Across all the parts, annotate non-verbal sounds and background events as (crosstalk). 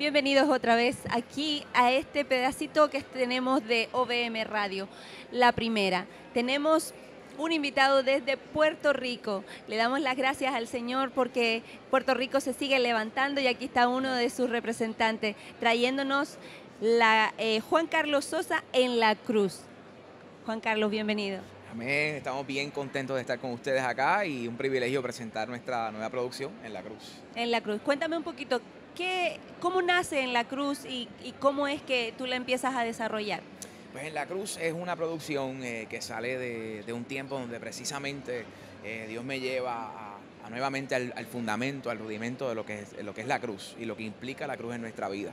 Bienvenidos otra vez aquí a este pedacito que tenemos de OBM Radio. La primera, tenemos un invitado desde Puerto Rico. Le damos las gracias al Señor porque Puerto Rico se sigue levantando y aquí está uno de sus representantes trayéndonos la, eh, Juan Carlos Sosa en la cruz. Juan Carlos, bienvenido. Amén, estamos bien contentos de estar con ustedes acá y un privilegio presentar nuestra nueva producción en La Cruz. En La Cruz. Cuéntame un poquito, ¿qué, ¿cómo nace en La Cruz y, cómo es que tú la empiezas a desarrollar? Pues en La Cruz es una producción eh, que sale de, un tiempo donde precisamente eh, Dios me lleva a, nuevamente al, fundamento, al rudimento de lo que, es, lo que es la cruz y lo que implica la cruz en nuestra vida.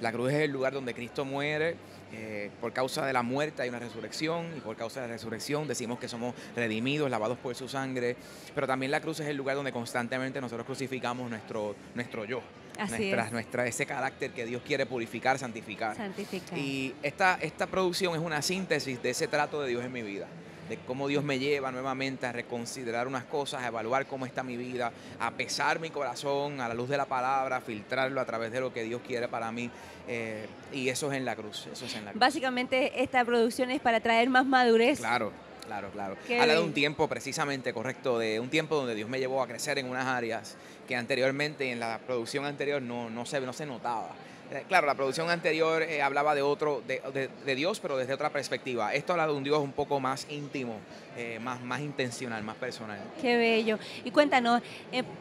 La cruz es el lugar donde Cristo muere, eh, por causa de la muerte hay una resurrección y por causa de la resurrección decimos que somos redimidos, lavados por su sangre, pero también la cruz es el lugar donde constantemente nosotros crucificamos nuestro, nuestro yo. nuestra, nuestra, ese carácter que Dios quiere purificar, santificar. santificar. Y esta, esta producción es una síntesis de ese trato de Dios en mi vida de cómo Dios me lleva nuevamente a reconsiderar unas cosas, a evaluar cómo está mi vida, a pesar mi corazón a la luz de la palabra, a filtrarlo a través de lo que Dios quiere para mí. Eh, y eso es en la cruz, eso es en la cruz. Básicamente esta producción es para traer más madurez. Claro. Claro, claro. Habla de un tiempo precisamente correcto, de un tiempo donde Dios me llevó a crecer en unas áreas que anteriormente, en la producción anterior, no, no, se, no se notaba. Eh, claro, la producción anterior eh, hablaba de otro, de, Dios, pero desde otra perspectiva. Esto habla de un Dios un poco más íntimo, eh, más, más intencional, más personal. Qué bello. Y cuéntanos,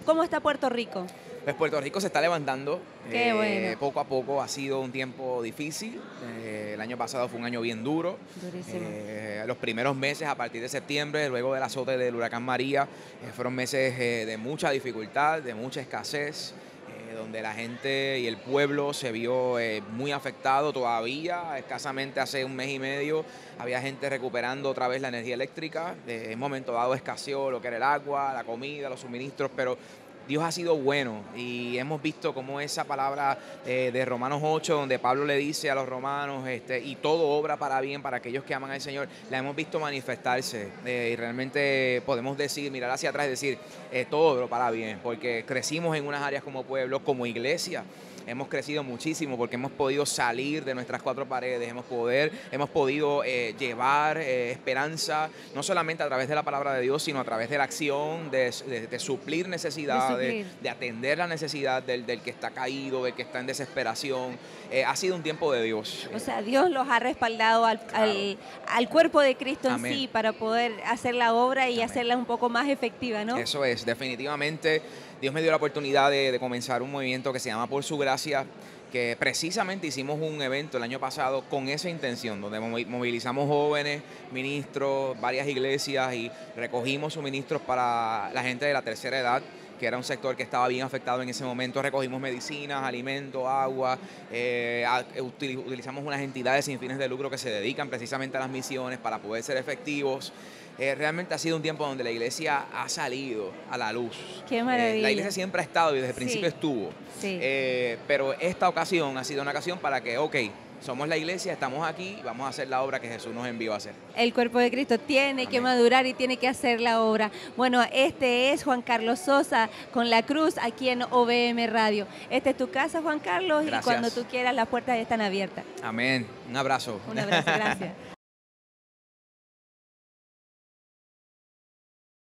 ¿cómo está Puerto Rico? Pues Puerto Rico se está levantando. Qué bueno. Poco a poco ha sido un tiempo difícil. el año pasado fue un año bien duro. Durísimo. los primeros meses, a partir de septiembre, luego del azote del huracán María, fueron meses de mucha dificultad, de mucha escasez donde la gente y el pueblo se vio eh, muy afectado todavía. Escasamente hace un mes y medio había gente recuperando otra vez la energía eléctrica. en un momento dado escaseó lo que era el agua, la comida, los suministros, pero Dios ha sido bueno y hemos visto cómo esa palabra eh, de Romanos 8, donde Pablo le dice a los romanos, este, y todo obra para bien para aquellos que aman al Señor, la hemos visto manifestarse eh, y realmente podemos decir, mirar hacia atrás y decir, eh, todo obra para bien, porque crecimos en unas áreas como pueblo, como iglesia hemos crecido muchísimo porque hemos podido salir de nuestras cuatro paredes, hemos, poder, hemos podido eh, llevar eh, esperanza, no solamente a través de la palabra de Dios, sino a través de la acción, de, suplir necesidades, de, atender la necesidad del, que está caído, del que está en desesperación. Eh, ha sido un tiempo de Dios. O sea, Dios los ha respaldado al, al, cuerpo de Cristo en sí para poder hacer la obra y hacerla un poco más efectiva, ¿no? Eso es, definitivamente Dios me dio la oportunidad de, comenzar un movimiento que se llama Por Su Gracia, que precisamente hicimos un evento el año pasado con esa intención, donde movilizamos jóvenes, ministros, varias iglesias y recogimos suministros para la gente de la tercera edad que era un sector que estaba bien afectado en ese momento. Recogimos medicinas, alimentos, agua, eh, utilizamos unas entidades sin fines de lucro que se dedican precisamente a las misiones para poder ser efectivos. Eh, realmente ha sido un tiempo donde la iglesia ha salido a la luz. Qué maravilla. Eh, la iglesia siempre ha estado y desde el principio estuvo. Sí. Pero esta ocasión ha sido una ocasión para que, ok, somos la iglesia, estamos aquí y vamos a hacer la obra que Jesús nos envió a hacer. El cuerpo de Cristo tiene que madurar y tiene que hacer la obra. Bueno, este es Juan Carlos Sosa con la cruz aquí en OBM Radio. Esta es tu casa, Juan Carlos, y cuando tú quieras las puertas están abiertas. Amén. Un abrazo. Un abrazo, gracias. (laughs)